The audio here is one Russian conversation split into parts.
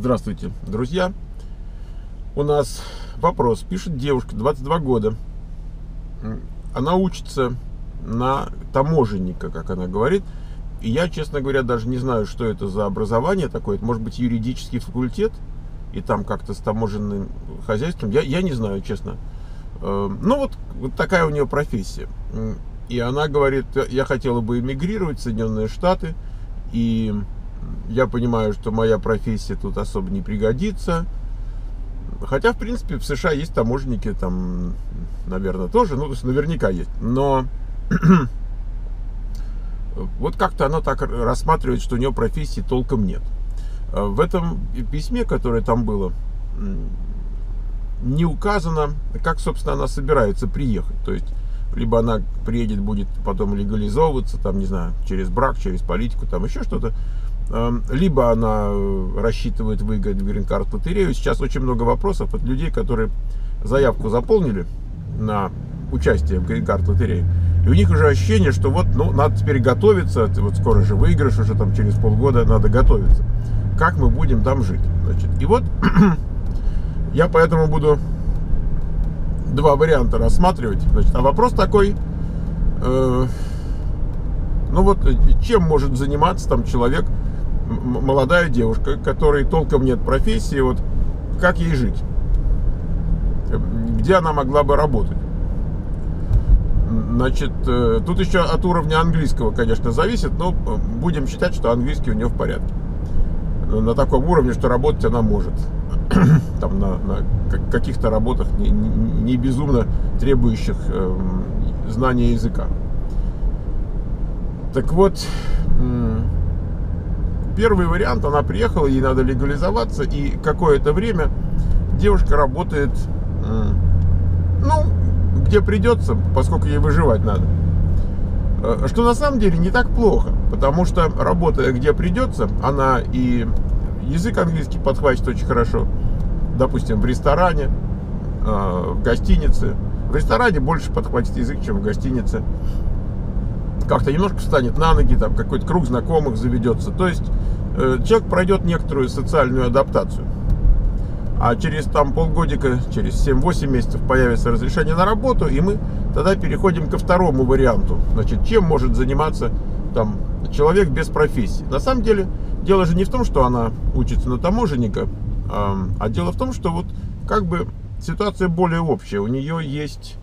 Здравствуйте, друзья. У нас вопрос. Пишет девушка, 22 года. Она учится на таможенника, как она говорит. И я, честно говоря, даже не знаю, что это за образование такое. Это может быть юридический факультет, и там как-то с таможенным хозяйством. Я, я не знаю, честно. Эм, ну вот, вот такая у нее профессия. И она говорит, я хотела бы эмигрировать в Соединенные Штаты, и я понимаю, что моя профессия тут особо не пригодится. Хотя, в принципе, в США есть таможенники, там, наверное, тоже, ну, то есть наверняка есть. Но вот как-то она так рассматривает, что у нее профессии толком нет. Э, в этом письме, которое там было, не указано, как, собственно, она собирается приехать. То есть, либо она приедет, будет потом легализовываться, там, не знаю, через брак, через политику, там еще что-то. Эм, либо она рассчитывает выиграть грин-карт лотерею. Сейчас очень много вопросов от людей, которые заявку заполнили на участие в грин-карт лотерее. И у них уже ощущение, что вот, ну, надо теперь готовиться, вот скоро же выигрыш, уже там через полгода надо готовиться. Как мы будем там жить? Значит, и вот я поэтому буду два варианта рассматривать. Значит, а вопрос такой, э, ну вот, чем может заниматься там человек, молодая девушка, которой толком нет профессии, вот как ей жить? Где она могла бы работать? Значит, э, тут еще от уровня английского, конечно, зависит, но будем считать, что английский у нее в порядке. На таком уровне, что работать она может. Там на, на каких-то работах не, не безумно требующих э, знания языка. Так вот, Первый вариант, она приехала, ей надо легализоваться, и какое-то время девушка работает, ну, где придется, поскольку ей выживать надо. Э, что на самом деле не так плохо, потому что работая где придется, она и язык английский подхватит очень хорошо, допустим, в ресторане, э, в гостинице. В ресторане больше подхватит язык, чем в гостинице как-то немножко встанет на ноги, там какой-то круг знакомых заведется. То есть э, человек пройдет некоторую социальную адаптацию. А через там полгодика, через 7-8 месяцев появится разрешение на работу, и мы тогда переходим ко второму варианту. Значит, чем может заниматься там человек без профессии? На самом деле, дело же не в том, что она учится на таможенника, а, дело в том, что вот как бы ситуация более общая. У нее есть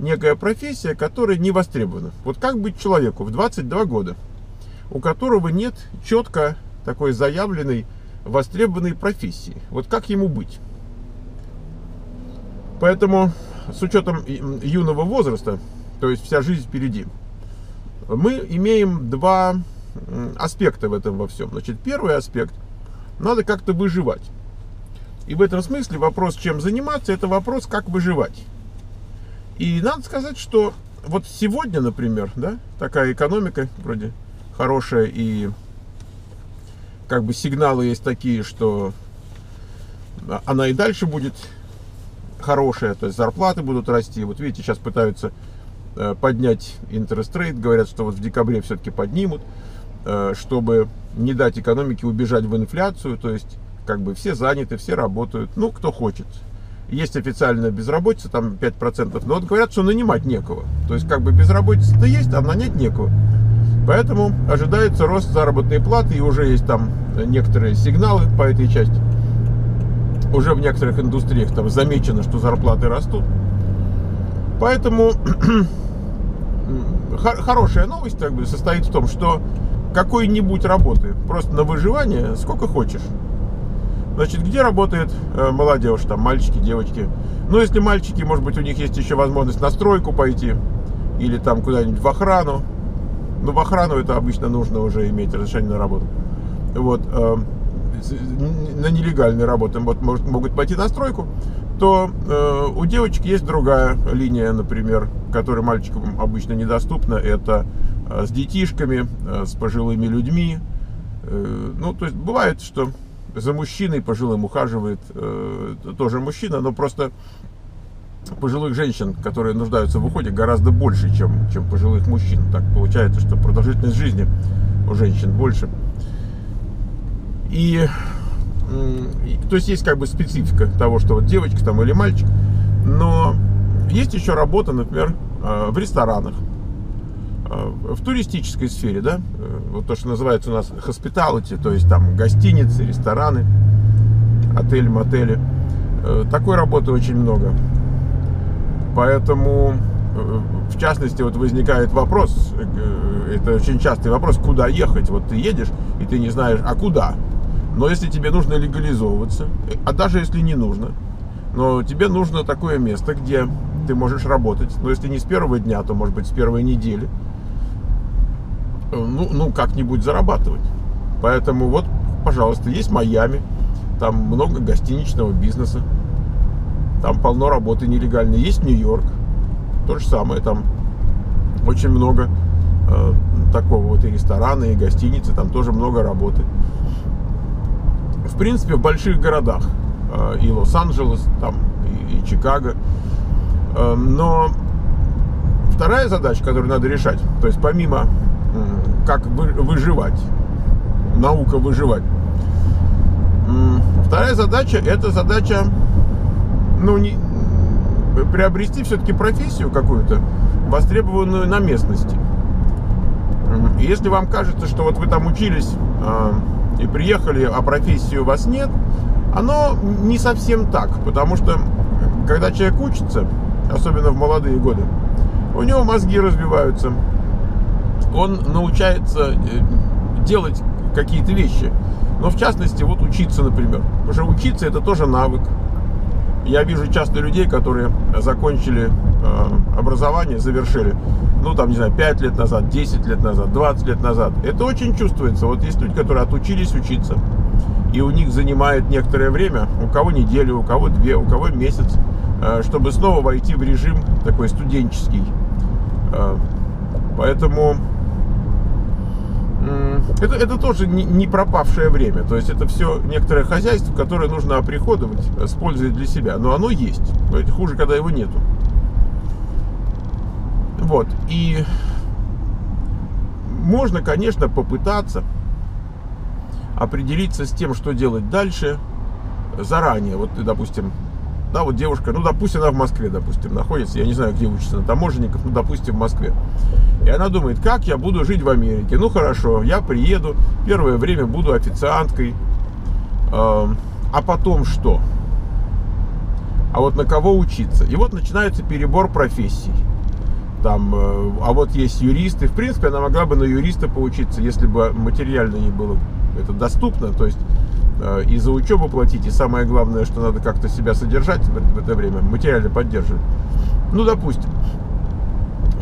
некая профессия, которая не востребована. Вот как быть человеку в 22 года, у которого нет четко такой заявленной востребованной профессии. Вот как ему быть? Поэтому с учетом юного возраста, то есть вся жизнь впереди, мы имеем два аспекта в этом во всем. Значит, первый аспект, надо как-то выживать. И в этом смысле вопрос, чем заниматься, это вопрос, как выживать. И надо сказать, что вот сегодня, например, да, такая экономика вроде хорошая и как бы сигналы есть такие, что она и дальше будет хорошая, то есть зарплаты будут расти. Вот видите, сейчас пытаются э, поднять интерес рейт, говорят, что вот в декабре все-таки поднимут, э, чтобы не дать экономике убежать в инфляцию, то есть как бы все заняты, все работают, ну, кто хочет есть официальная безработица, там 5%, но вот говорят, что нанимать некого. То есть как бы безработица-то есть, а нанять некого. Поэтому ожидается рост заработной платы, и уже есть там некоторые сигналы по этой части. Уже в некоторых индустриях там замечено, что зарплаты растут. Поэтому хорошая новость как бы, состоит в том, что какой-нибудь работы просто на выживание сколько хочешь. Значит, где работает э, молодежь, там мальчики, девочки? Ну, если мальчики, может быть, у них есть еще возможность на стройку пойти или там куда-нибудь в охрану. Ну, в охрану это обычно нужно уже иметь разрешение на работу. Вот, э, на нелегальные работы вот, может, могут пойти на стройку, то э, у девочек есть другая линия, например, которая мальчикам обычно недоступна. Это э, с детишками, э, с пожилыми людьми. Э, ну, то есть бывает, что за мужчиной пожилым ухаживает э, тоже мужчина, но просто пожилых женщин, которые нуждаются в уходе, гораздо больше, чем, чем пожилых мужчин. Так получается, что продолжительность жизни у женщин больше. И то есть есть как бы специфика того, что вот девочка там или мальчик, но есть еще работа, например, в ресторанах, в туристической сфере, да, вот то, что называется у нас hospitality, то есть там гостиницы, рестораны, отели, мотели. Такой работы очень много. Поэтому, в частности, вот возникает вопрос, это очень частый вопрос, куда ехать. Вот ты едешь, и ты не знаешь, а куда. Но если тебе нужно легализовываться, а даже если не нужно, но тебе нужно такое место, где ты можешь работать. Но если не с первого дня, то может быть с первой недели. Ну, ну как-нибудь зарабатывать. Поэтому вот, пожалуйста, есть Майами, там много гостиничного бизнеса, там полно работы нелегальной. Есть Нью-Йорк, то же самое, там очень много э, такого вот и рестораны, и гостиницы, там тоже много работы. В принципе, в больших городах, э, и Лос-Анджелес, там, и, и Чикаго. Э, но вторая задача, которую надо решать, то есть помимо э, как вы, выживать, наука выживать, вторая задача это задача ну, не, приобрести все-таки профессию какую-то, востребованную на местности. Если вам кажется, что вот вы там учились э, и приехали, а профессии у вас нет, оно не совсем так, потому что когда человек учится, особенно в молодые годы, у него мозги развиваются, он научается э, делать какие-то вещи. Но в частности, вот учиться, например. Потому что учиться это тоже навык. Я вижу часто людей, которые закончили э, образование, завершили, ну там, не знаю, 5 лет назад, 10 лет назад, 20 лет назад. Это очень чувствуется. Вот есть люди, которые отучились учиться, и у них занимает некоторое время, у кого неделю, у кого две, у кого месяц, э, чтобы снова войти в режим такой студенческий. Поэтому это, это тоже не, не пропавшее время. То есть это все некоторое хозяйство, которое нужно оприходовать с пользой для себя. Но оно есть. Понимаете, хуже, когда его нету. Вот. И можно, конечно, попытаться определиться с тем, что делать дальше заранее. Вот допустим, да, вот девушка, ну, допустим, она в Москве, допустим, находится, я не знаю, где учится, на таможенников, ну, допустим, в Москве. И она думает, как я буду жить в Америке? Ну, хорошо, я приеду, первое время буду официанткой, э, а потом что? А вот на кого учиться? И вот начинается перебор профессий. Там, э, а вот есть юристы. В принципе, она могла бы на юриста поучиться, если бы материально ей было это доступно. То есть и за учебу платить, и самое главное, что надо как-то себя содержать в это время, материально поддерживать. Ну, допустим,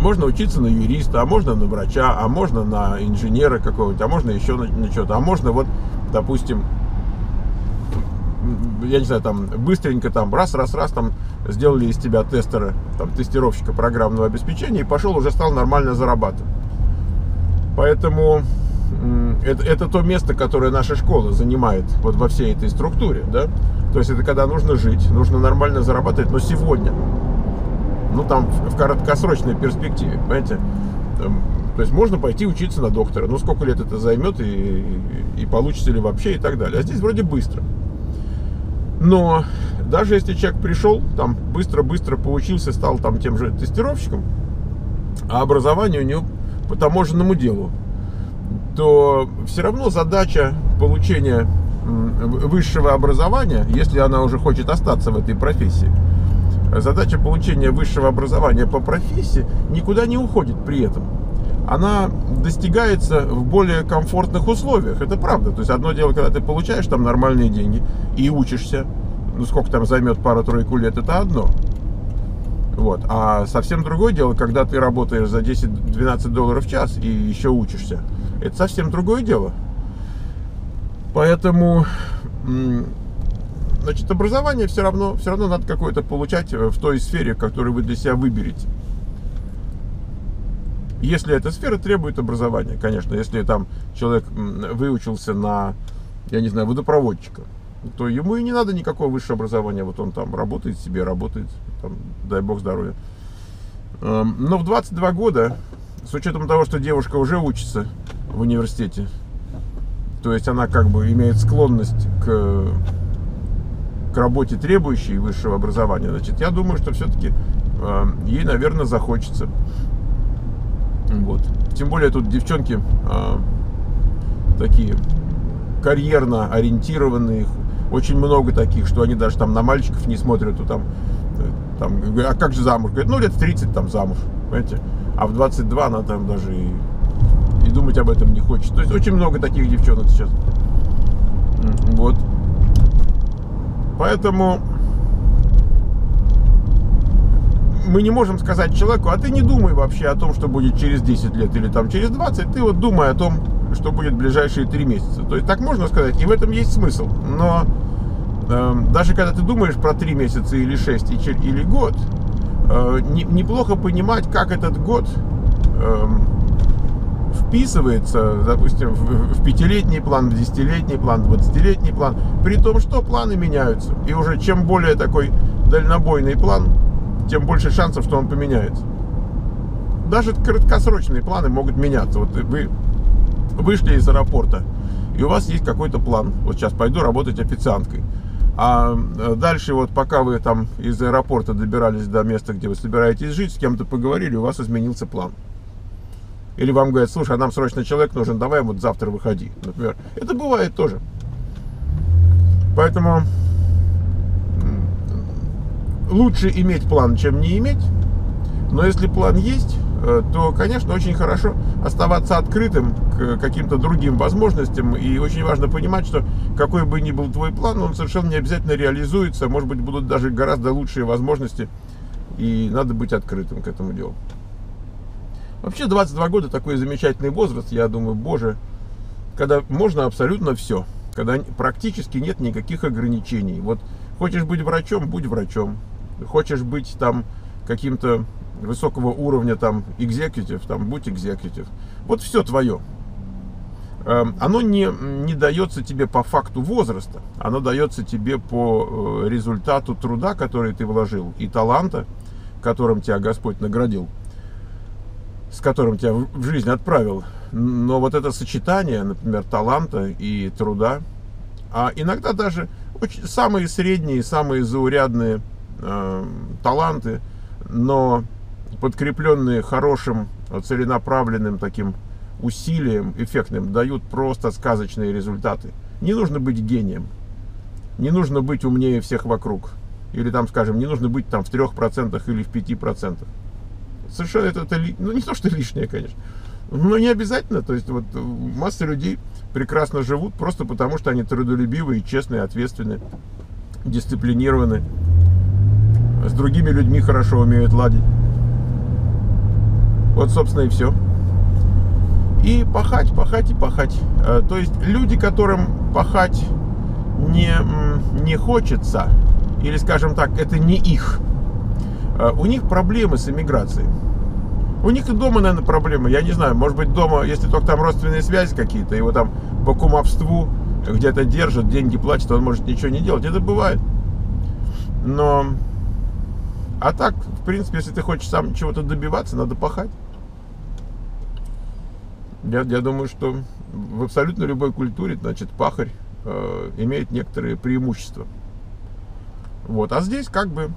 можно учиться на юриста, а можно на врача, а можно на инженера какого-нибудь, а можно еще на, на что-то, а можно вот, допустим, я не знаю, там быстренько там раз, раз, раз там сделали из тебя тестера, там тестировщика программного обеспечения и пошел уже стал нормально зарабатывать. Поэтому это, это то место, которое наша школа занимает вот во всей этой структуре, да. То есть это когда нужно жить, нужно нормально зарабатывать, но сегодня. Ну, там, в, в короткосрочной перспективе, понимаете. То есть можно пойти учиться на доктора. Ну, сколько лет это займет и, и, и получится ли вообще и так далее. А здесь вроде быстро. Но даже если человек пришел, там быстро-быстро поучился, стал там тем же тестировщиком, а образование у него по таможенному делу то все равно задача получения высшего образования, если она уже хочет остаться в этой профессии, задача получения высшего образования по профессии никуда не уходит при этом. Она достигается в более комфортных условиях. Это правда. То есть одно дело, когда ты получаешь там нормальные деньги и учишься, ну сколько там займет пара-тройку лет, это одно. Вот. А совсем другое дело, когда ты работаешь за 10-12 долларов в час и еще учишься это совсем другое дело. Поэтому, значит, образование все равно, все равно надо какое-то получать в той сфере, которую вы для себя выберете. Если эта сфера требует образования, конечно, если там человек выучился на, я не знаю, водопроводчика, то ему и не надо никакого высшего образования. Вот он там работает себе, работает, там, дай бог здоровья. Эм, но в 22 года, с учетом того, что девушка уже учится в университете. то есть она как бы имеет склонность к, к работе, требующей высшего образования, значит, я думаю, что все-таки э, ей, наверное, захочется. Вот. Тем более тут девчонки э, такие карьерно ориентированные, очень много таких, что они даже там на мальчиков не смотрят, то там, э, там а как же замуж? Говорят, ну лет 30 там замуж, понимаете? А в 22 она там даже и, и думать об этом не хочет. То есть очень много таких девчонок сейчас. Вот. Поэтому мы не можем сказать человеку, а ты не думай вообще о том, что будет через 10 лет или там через 20, ты вот думай о том, что будет в ближайшие 3 месяца. То есть так можно сказать, и в этом есть смысл. Но э, даже когда ты думаешь про 3 месяца или 6 или год, неплохо понимать, как этот год э, вписывается, допустим, в пятилетний план, в десятилетний план, в двадцатилетний план, при том, что планы меняются. И уже чем более такой дальнобойный план, тем больше шансов, что он поменяется. Даже краткосрочные планы могут меняться. Вот вы вышли из аэропорта, и у вас есть какой-то план. Вот сейчас пойду работать официанткой. А э, дальше вот пока вы там из аэропорта добирались до места, где вы собираетесь жить, с кем-то поговорили, у вас изменился план. Или вам говорят, слушай, а нам срочно человек нужен, давай вот завтра выходи, например. Это бывает тоже. Поэтому лучше иметь план, чем не иметь. Но если план есть, то, конечно, очень хорошо оставаться открытым к каким-то другим возможностям. И очень важно понимать, что какой бы ни был твой план, он совершенно не обязательно реализуется. Может быть, будут даже гораздо лучшие возможности. И надо быть открытым к этому делу. Вообще 22 года такой замечательный возраст, я думаю, боже, когда можно абсолютно все, когда практически нет никаких ограничений. Вот хочешь быть врачом, будь врачом хочешь быть там каким-то высокого уровня там экзекутив, там будь экзекутив. Вот все твое. Эм, оно не, не дается тебе по факту возраста, оно дается тебе по э, результату труда, который ты вложил, и таланта, которым тебя Господь наградил, с которым тебя в жизнь отправил. Но вот это сочетание, например, таланта и труда, а иногда даже очень, самые средние, самые заурядные э, таланты, но подкрепленные хорошим, целенаправленным таким усилием эффектным, дают просто сказочные результаты. Не нужно быть гением, не нужно быть умнее всех вокруг. Или там, скажем, не нужно быть там в 3% или в 5%. Совершенно это, это ну не то, что лишнее, конечно, но не обязательно. То есть вот масса людей прекрасно живут просто потому, что они трудолюбивые, честные, ответственные, дисциплинированные с другими людьми хорошо умеют ладить. Вот, собственно, и все. И пахать, пахать и пахать. Э, то есть люди, которым пахать не, не хочется, или, скажем так, это не их, э, у них проблемы с эмиграцией. У них и дома, наверное, проблемы. Я не знаю, может быть, дома, если только там родственные связи какие-то, его там по кумовству где-то держат, деньги платят, он может ничего не делать. Это бывает. Но а так, в принципе, если ты хочешь сам чего-то добиваться, надо пахать. Я, я думаю, что в абсолютно любой культуре, значит, пахарь э, имеет некоторые преимущества. Вот. А здесь как бы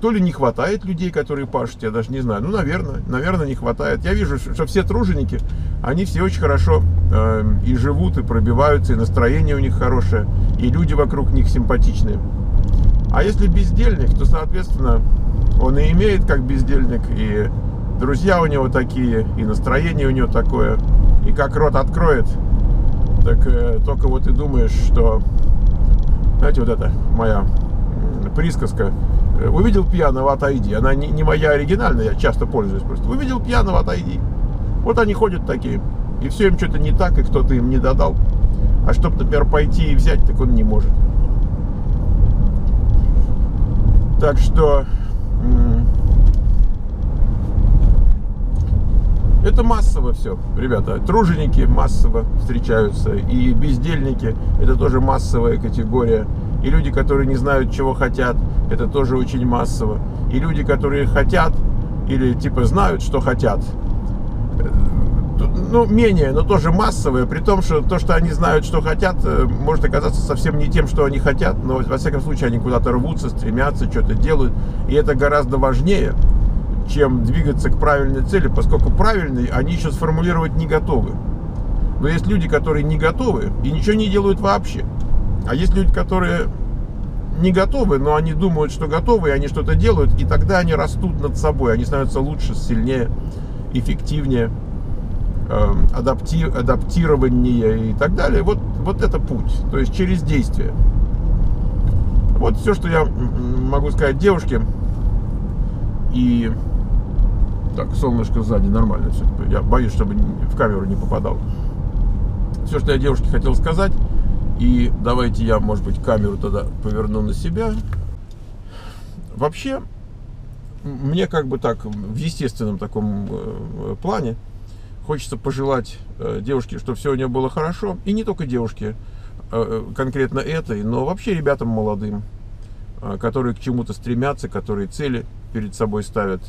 то ли не хватает людей, которые пашут, я даже не знаю. Ну, наверное, наверное, не хватает. Я вижу, что все труженики, они все очень хорошо э, и живут, и пробиваются, и настроение у них хорошее, и люди вокруг них симпатичные. А если бездельник, то, соответственно, он и имеет как бездельник, и друзья у него такие, и настроение у него такое, и как рот откроет, так э, только вот и думаешь, что, знаете, вот это моя присказка, э, увидел пьяного, отойди. Она не, не моя оригинальная, я часто пользуюсь просто. Увидел пьяного, отойди. Вот они ходят такие. И все им что-то не так, и кто-то им не додал. А чтобы, например, пойти и взять, так он не может. Так что это массово все, ребята. Труженики массово встречаются. И бездельники это тоже массовая категория. И люди, которые не знают, чего хотят, это тоже очень массово. И люди, которые хотят или типа знают, что хотят. ну, менее, но тоже массовые, при том, что то, что они знают, что хотят, э, может оказаться совсем не тем, что они хотят, но, во всяком случае, они куда-то рвутся, стремятся, что-то делают, и это гораздо важнее, чем двигаться к правильной цели, поскольку правильной они еще сформулировать не готовы. Но есть люди, которые не готовы и ничего не делают вообще. А есть люди, которые не готовы, но они думают, что готовы, и они что-то делают, и тогда они растут над собой, они становятся лучше, сильнее, эффективнее, э, адапти, адаптирование и так далее. Вот, вот это путь, то есть через действие. Вот все, что я могу сказать девушке. И так, солнышко сзади нормально все. Я боюсь, чтобы в камеру не попадал. Все, что я девушке хотел сказать. И давайте я, может быть, камеру тогда поверну на себя. Вообще, мне как бы так, в естественном таком э, плане, хочется пожелать э, девушке, чтобы все у нее было хорошо. И не только девушке, э, конкретно этой, но вообще ребятам молодым, которые к чему-то стремятся, которые цели перед собой ставят.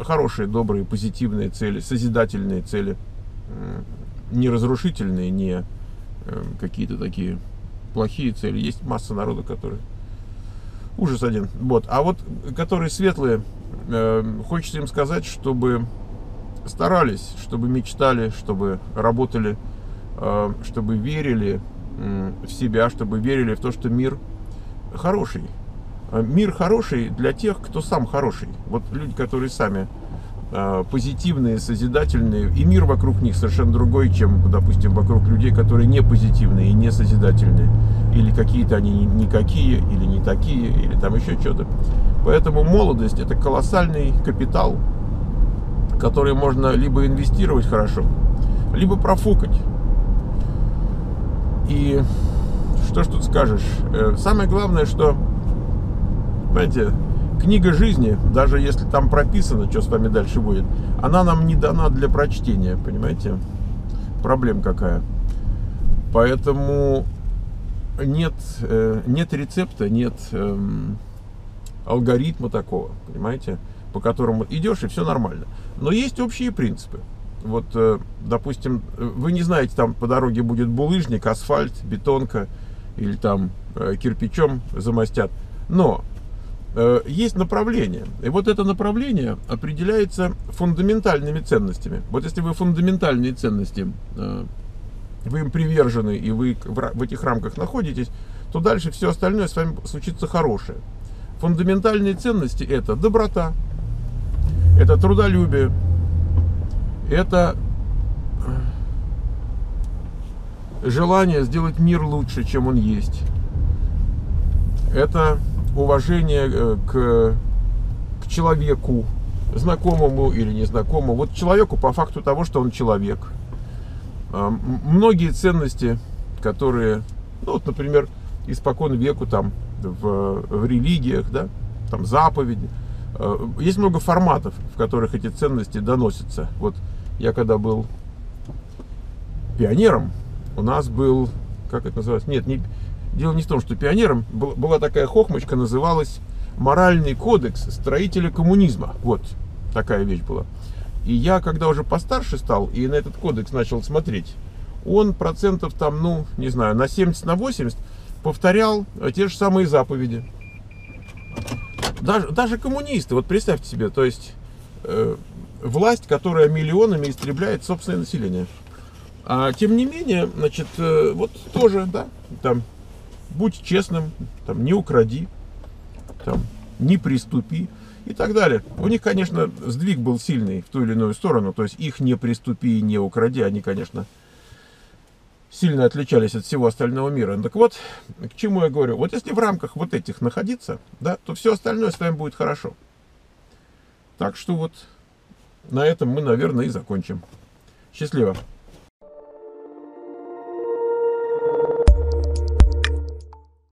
Хорошие, добрые, позитивные цели, созидательные цели. Не разрушительные, не какие-то такие плохие цели. Есть масса народа, которые ужас один. Вот. А вот которые светлые, э, хочется им сказать, чтобы старались, чтобы мечтали, чтобы работали, э, чтобы верили э, в себя, чтобы верили в то, что мир хороший. Мир хороший для тех, кто сам хороший. Вот люди, которые сами э, позитивные, созидательные, и мир вокруг них совершенно другой, чем, допустим, вокруг людей, которые не позитивные и не созидательные или какие-то они никакие, или не такие, или там еще что-то. Поэтому молодость это колоссальный капитал, который можно либо инвестировать хорошо, либо профукать. И что ж тут скажешь? Э, самое главное, что, понимаете, книга жизни, даже если там прописано, что с вами дальше будет, она нам не дана для прочтения, понимаете? Проблем какая. Поэтому нет, э, нет рецепта, нет эм, алгоритма такого, понимаете, по которому идешь и все нормально. Но есть общие принципы. Вот, э, допустим, вы не знаете, там по дороге будет булыжник, асфальт, бетонка или там э, кирпичом замостят. Но есть направление. И вот это направление определяется фундаментальными ценностями. Вот если вы фундаментальные ценности вы им привержены и вы в этих рамках находитесь, то дальше все остальное с вами случится хорошее. Фундаментальные ценности это доброта, это трудолюбие, это э, желание сделать мир лучше, чем он есть. Это уважение э, к, к человеку, знакомому или незнакомому. Вот человеку по факту того, что он человек – а, многие ценности, которые, ну вот, например, испокон веку там в, в религиях, да, там заповеди, а, есть много форматов, в которых эти ценности доносятся. Вот я когда был пионером, у нас был, как это называется, нет, не, дело не в том, что пионером, был, была такая хохмочка, называлась «Моральный кодекс строителя коммунизма». Вот, такая вещь была. И я, когда уже постарше стал и на этот кодекс начал смотреть, он процентов там, ну, не знаю, на 70, на 80 повторял те же самые заповеди. Даже, даже коммунисты, вот представьте себе, то есть э, власть, которая миллионами истребляет собственное население. А тем не менее, значит, э, вот тоже, да, там, будь честным, там, не укради, там, не приступи и так далее. У них, конечно, сдвиг был сильный в ту или иную сторону, то есть их не приступи и не укради, они, конечно, сильно отличались от всего остального мира. Так вот, к чему я говорю? Вот если в рамках вот этих находиться, да, то все остальное с вами будет хорошо. Так что вот на этом мы, наверное, и закончим. Счастливо!